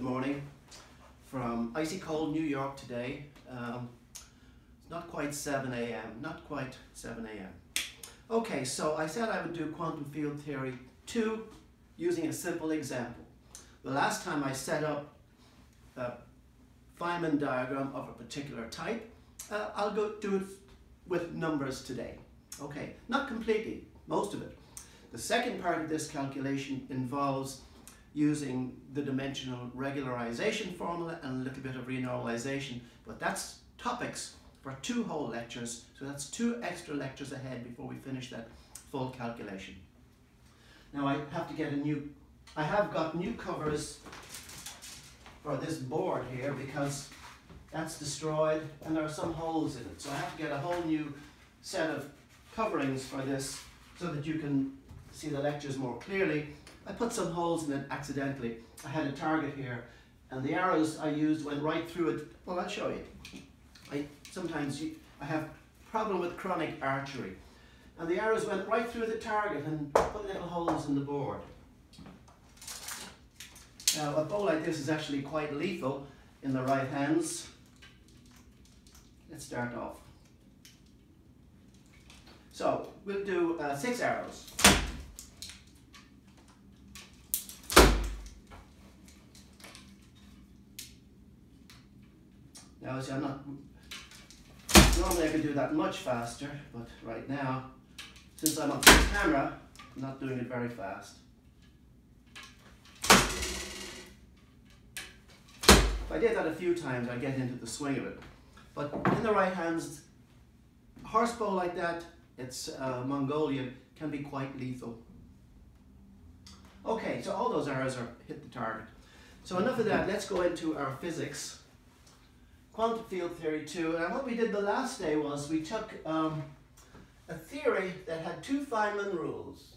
good morning from icy cold New York today. Um, it's not quite 7 a.m., not quite 7 a.m. Okay, so I said I would do quantum field theory 2 using a simple example. The last time I set up a Feynman diagram of a particular type, uh, I'll go do it with numbers today. Okay, not completely, most of it. The second part of this calculation involves using the dimensional regularization formula and a little bit of renormalization, but that's topics for two whole lectures, so that's two extra lectures ahead before we finish that full calculation. Now I have to get a new, I have got new covers for this board here because that's destroyed and there are some holes in it. So I have to get a whole new set of coverings for this so that you can see the lectures more clearly I put some holes in it accidentally. I had a target here and the arrows I used went right through it. Well, I'll show you. I sometimes I have problem with chronic archery and the arrows went right through the target and put little holes in the board. Now a bow like this is actually quite lethal in the right hands. Let's start off. So we'll do uh, six arrows. Now, see, I'm not, normally I could do that much faster, but right now, since I'm on camera, I'm not doing it very fast. If I did that a few times, I'd get into the swing of it. But in the right hands, horse bow like that, it's uh, Mongolian, can be quite lethal. Okay, so all those arrows are hit the target. So enough of that, let's go into our physics quantum field theory two. And what we did the last day was we took um, a theory that had two Feynman rules.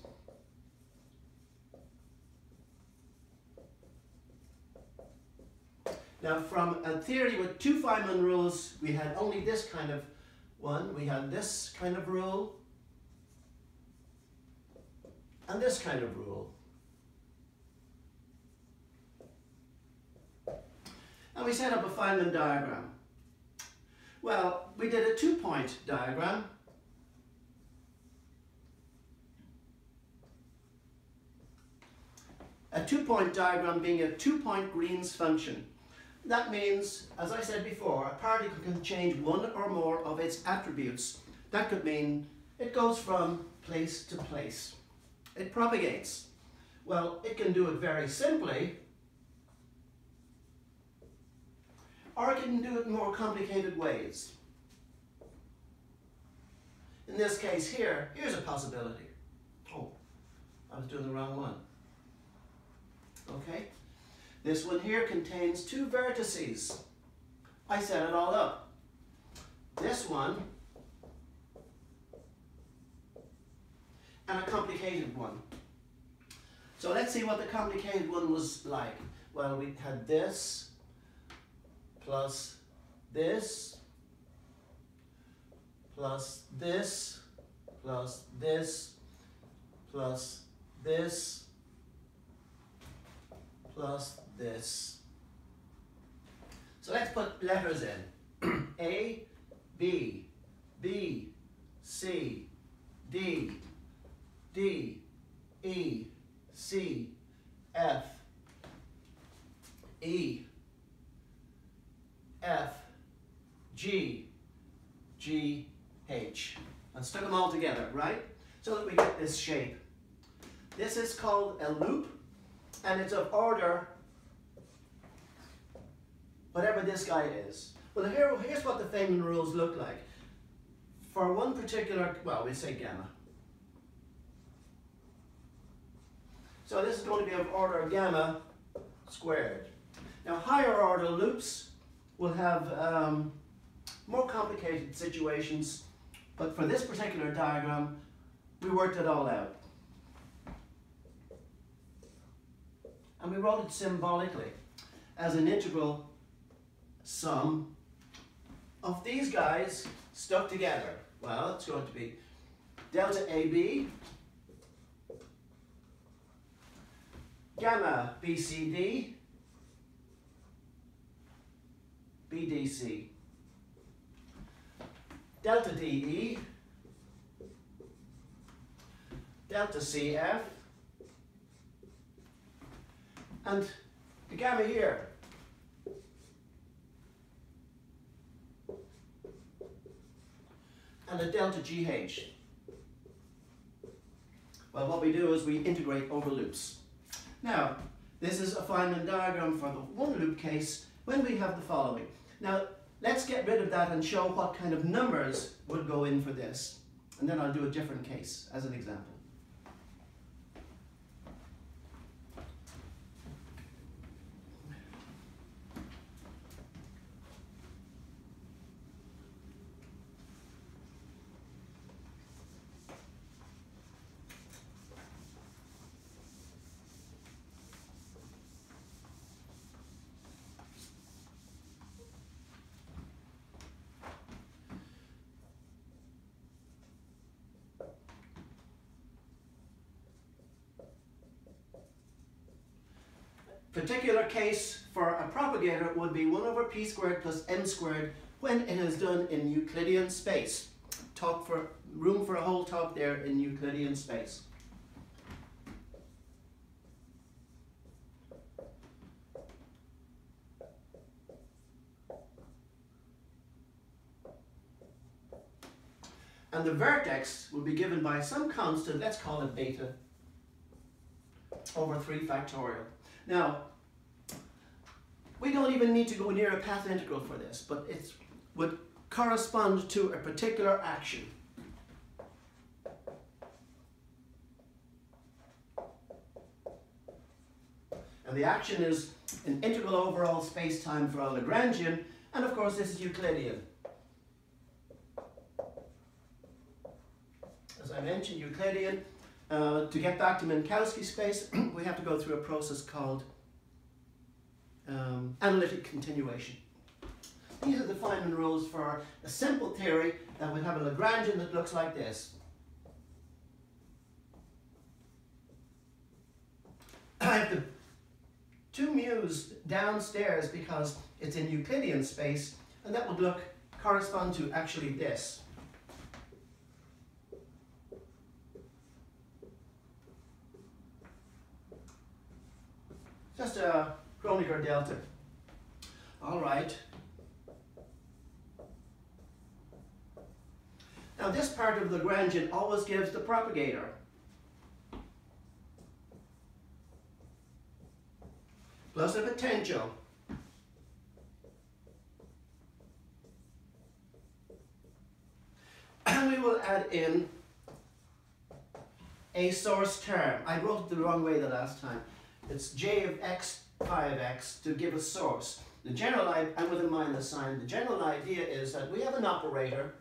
Now from a theory with two Feynman rules, we had only this kind of one. We had this kind of rule and this kind of rule. And we set up a Feynman diagram. Well, we did a two-point diagram. A two-point diagram being a two-point Green's function. That means, as I said before, a particle can change one or more of its attributes. That could mean it goes from place to place. It propagates. Well, it can do it very simply or I can do it in more complicated ways. In this case here, here's a possibility. Oh, I was doing the wrong one. Okay, this one here contains two vertices. I set it all up. This one and a complicated one. So let's see what the complicated one was like. Well, we had this, plus this plus this plus this plus this plus this. So let's put letters in. A, B, B, C, D, D, E, C, F, E, F, G, G, H. And stuck them all together, right? So that we get this shape. This is called a loop, and it's of order whatever this guy is. Well, here, here's what the Feynman rules look like. For one particular, well, we say gamma. So this is going to be of order gamma squared. Now, higher order loops will have um, more complicated situations, but for this particular diagram, we worked it all out. And we wrote it symbolically as an integral sum of these guys stuck together. Well, it's going to be delta AB, gamma BCD, BDC. Delta DE, delta CF, and the gamma here. And a delta GH. Well, what we do is we integrate over loops. Now, this is a Feynman diagram for the one loop case when we have the following. Now, let's get rid of that and show what kind of numbers would go in for this. And then I'll do a different case as an example. Particular case for a propagator would be 1 over p squared plus m squared when it is done in Euclidean space. Talk for room for a whole talk there in Euclidean space. And the vertex will be given by some constant, let's call it beta, over 3 factorial. Now, we don't even need to go near a path integral for this, but it would correspond to a particular action. And the action is an integral over all space-time for a Lagrangian, and of course this is Euclidean. As I mentioned, Euclidean uh, to get back to Minkowski space, we have to go through a process called um, analytic continuation. These are the Feynman rules for a simple theory that would have a Lagrangian that looks like this. I have the two mu's downstairs because it's in Euclidean space, and that would look correspond to actually this. Just a Kronecker delta. All right. Now this part of the Lagrangian always gives the propagator. Plus a potential. And we will add in a source term. I wrote it the wrong way the last time. It's j of x pi of x to give a source. The general, I'm with a minus sign, the general idea is that we have an operator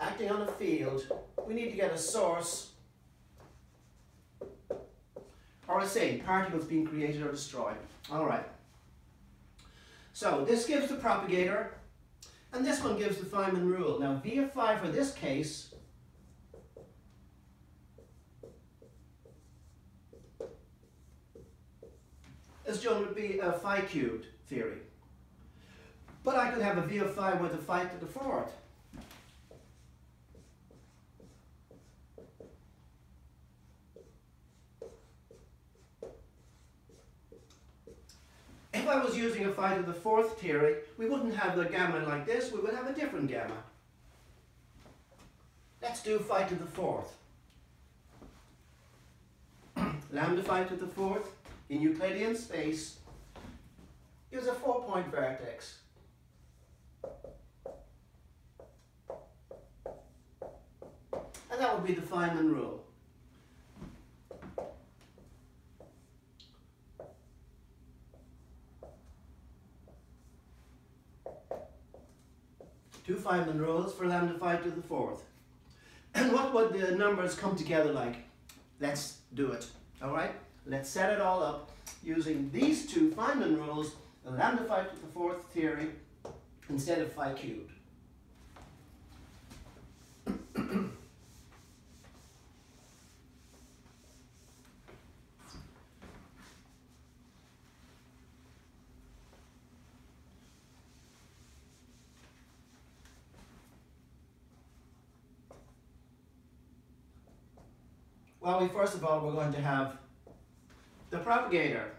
acting on a field. We need to get a source or a say particles being created or destroyed. All right. So this gives the propagator, and this one gives the Feynman rule. Now V of phi for this case as John would be a phi cubed theory. But I could have a v of phi with a phi to the fourth. If I was using a phi to the fourth theory, we wouldn't have the gamma like this, we would have a different gamma. Let's do phi to the fourth. Lambda phi to the fourth in Euclidean space is a four-point vertex. And that would be the Feynman rule. Two Feynman rules for lambda phi to the fourth. And what would the numbers come together like? Let's do it, all right? Let's set it all up using these two Feynman rules, the lambda phi to the fourth theory instead of phi cubed. Well, we first of all, we're going to have propagator.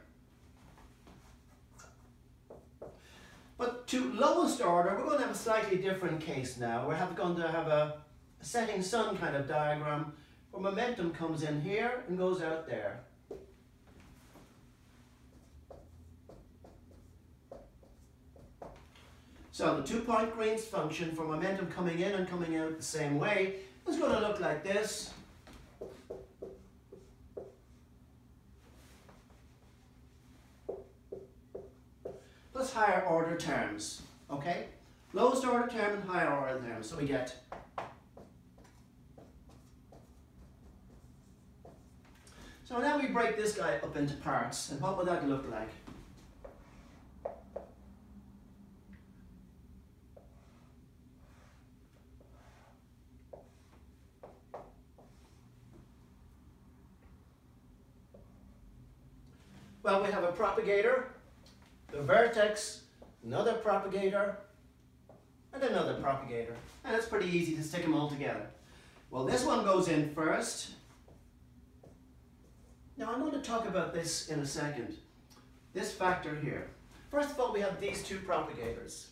But to lowest order, we're going to have a slightly different case now. We're have, going to have a setting sun kind of diagram where momentum comes in here and goes out there. So the two-point Green's function for momentum coming in and coming out the same way is going to look like this. Plus higher order terms, okay? Lowest order term and higher order term, so we get So now we break this guy up into parts, and what would that look like? Well, we have a propagator, the vertex, another propagator, and another propagator. And it's pretty easy to stick them all together. Well, this one goes in first. Now, I'm going to talk about this in a second. This factor here. First of all, we have these two propagators.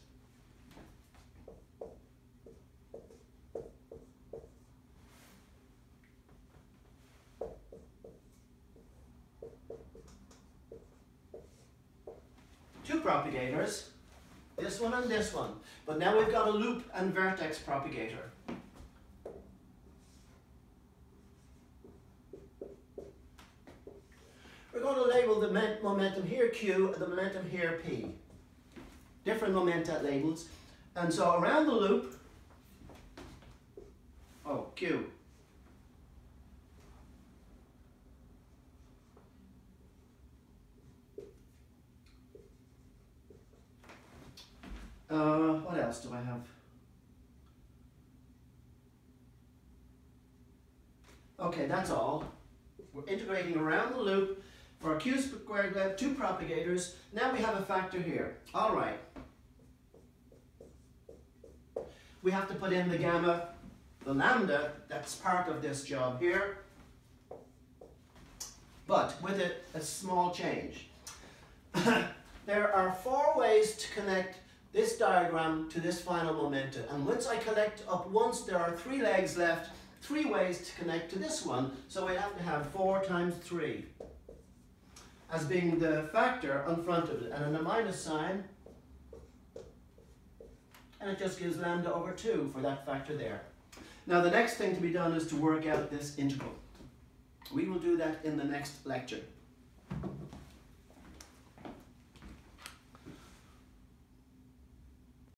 Propagators, this one and this one. But now we've got a loop and vertex propagator. We're going to label the momentum here Q and the momentum here P. Different momenta labels. And so around the loop, oh, Q. Uh, what else do I have? Okay, that's all. We're integrating around the loop. For q squared, have two propagators. Now we have a factor here. All right. We have to put in the gamma, the lambda, that's part of this job here. But with a, a small change. there are four ways to connect this diagram to this final momentum. And once I collect up once, there are three legs left, three ways to connect to this one. So I have to have four times three as being the factor on front of it. And then a minus sign, and it just gives lambda over 2 for that factor there. Now the next thing to be done is to work out this integral. We will do that in the next lecture.